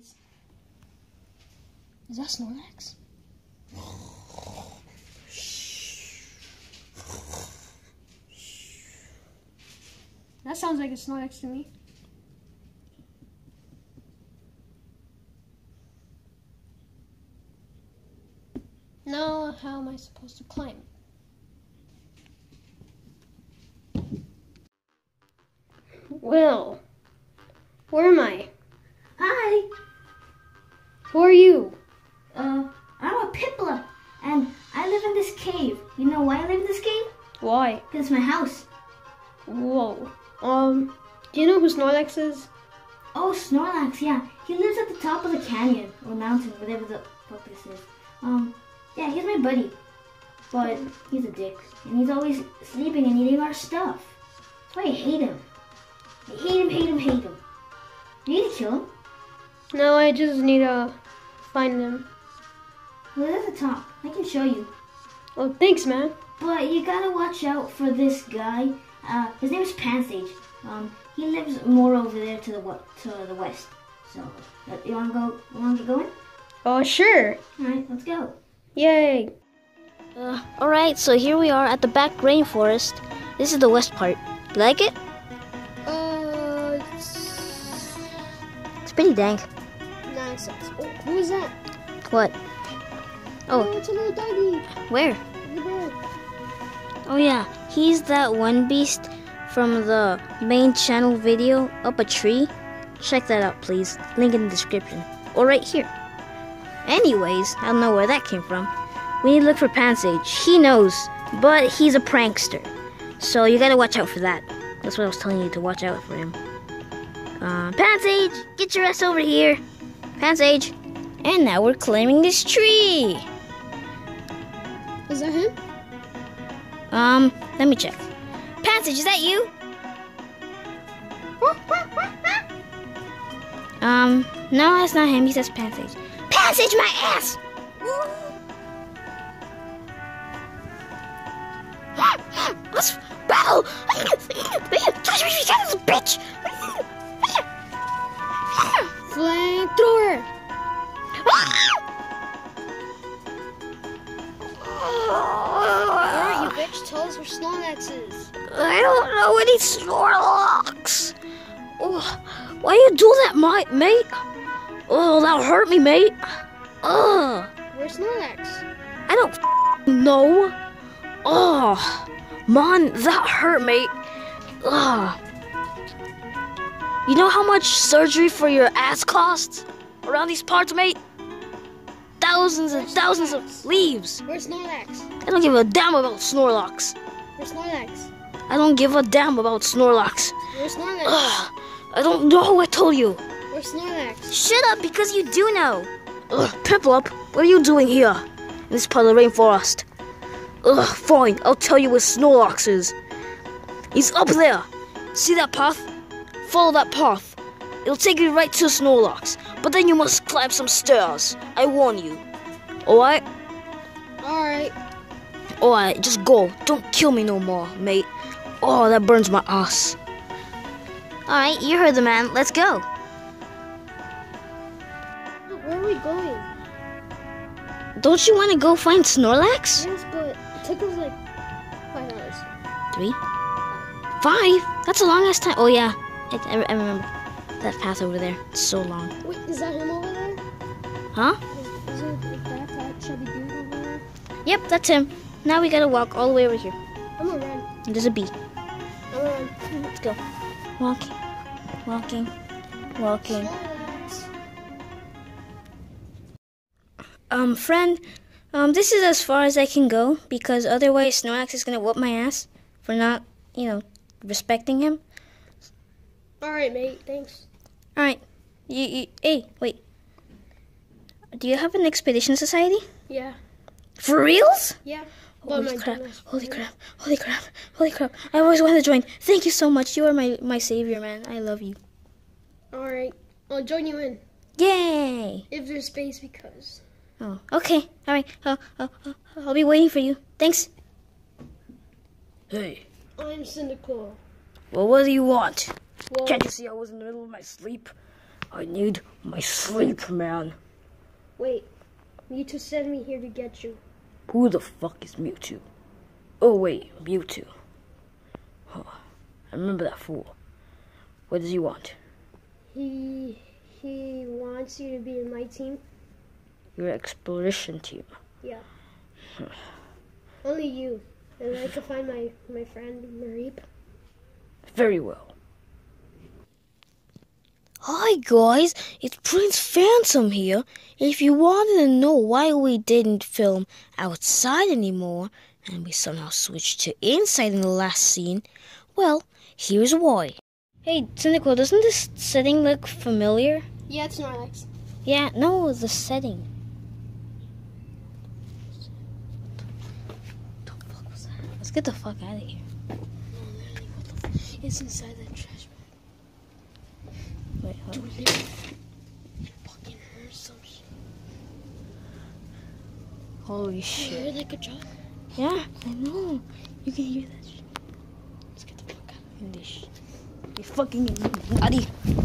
noise. Is that Snorlax? That sounds like a Snorlax to me. Now, how am I supposed to climb? Well, where am I? Who are you? uh, I'm a Piplup, and I live in this cave. You know why I live in this cave? Why? Because it's my house. Whoa. Um, do you know who Snorlax is? Oh, Snorlax, yeah. He lives at the top of the canyon, or mountain, whatever the fuck this is. Um, yeah, he's my buddy. But he's a dick, and he's always sleeping and eating our stuff. That's why I hate him. I hate him, hate him, hate him. You need to kill him. No, I just need to find them. Well, at the top. I can show you. Oh, thanks, man. But you gotta watch out for this guy. Uh, his name is Pansage. Um, he lives more over there to the to the west. So, uh, you wanna go? You wanna get going? Oh, sure. All right, let's go. Yay. Uh, alright, so here we are at the back rainforest. This is the west part. You like it? Uh, it's It's pretty dank. Nonsense. Oh, who is that? What? Oh, Oh, it's a little doggy. where? Oh yeah, he's that one beast from the main channel video up a tree. Check that out, please. Link in the description. Or right here. Anyways, I don't know where that came from. We need to look for Pansage. He knows, but he's a prankster. So you gotta watch out for that. That's what I was telling you to watch out for him. Uh, Pansage, get your ass over here. Pansage. And now we're climbing this tree. Is that him? Um, let me check. Passage, is that you? Um, no, that's not him. He says Passage. Passage, my ass! Let's battle! bitch! Flamethrower. Ah. Alright, you bitch. Tell us where Snorlax is. I don't know any Snorlax. Oh, why you do that, my mate? Oh, that hurt me, mate. Ugh. Where's Snorlax? I don't know. Oh, man, that hurt, mate. Ugh. You know how much surgery for your ass costs around these parts, mate? Thousands and thousands of leaves. Where's Snorlax? I don't give a damn about Snorlax. Where's Snorlax? I don't give a damn about Snorlax. Where's Snorlax? Ugh. I don't know. I told you. Where's Snorlax? Shut up, because you do know. Ugh, Piplup, what are you doing here in this part of the rainforest? Ugh, fine. I'll tell you where Snorlax is. He's up there. See that path? Follow that path. It'll take you right to Snorlax. But then you must climb some stairs. I warn you. Alright? Alright. Alright, just go. Don't kill me no more, mate. Oh, that burns my ass. Alright, you heard the man. Let's go. Where are we going? Don't you want to go find Snorlax? Yes, but it took us like five hours. Three? Five? That's a long ass time. Oh, yeah. I, I, remember that path over there. It's so long. Wait, is that him over there? Huh? Is, is it that, that chubby dude over there? Yep, that's him. Now we gotta walk all the way over here. I'm gonna run. And there's a bee. I'm gonna run. Let's go. Walking. Walking. Walking. Um, friend, um, this is as far as I can go because otherwise Snorlax is gonna whoop my ass for not, you know, respecting him. Alright, mate. Thanks. All right. You, you, hey, wait. Do you have an expedition society? Yeah. For reals? Yeah. Holy crap! dumbass Holy crap! Holy crap! Holy crap! I always wanted to join. Thank you so much. You are my my savior, man. I love you. Alright. I'll join you in. Yay! If there's space, because. Oh, okay. All right. I'll, I'll, I'll- I'll be waiting for you. Thanks. Hey. I'm Cyndaquil. Well, what do you want? Well, Can't you see I was in the middle of my sleep? I need my sleep, man. Wait, Mewtwo sent me here to get you. Who the fuck is Mewtwo? Oh wait, Mewtwo. Huh. I remember that fool. What does he want? He he wants you to be in my team. Your exploration team. Yeah. Only you. And I can find my, my friend Mareep. Very well. Hi guys, it's Prince Phantom here. If you wanted to know why we didn't film outside anymore and we somehow switched to inside in the last scene, well, here's why. Hey, Cyndaquil, doesn't this setting look familiar? Yeah, it's Snorlax. Yeah, no, the setting. Let's get the fuck out of here. It's inside that trash Wait, hold on. bag. Fucking some shit. Holy You shit. heard that good job? Yeah, I know. You can hear that shit. Let's get the fuck out of here. You fucking nutty.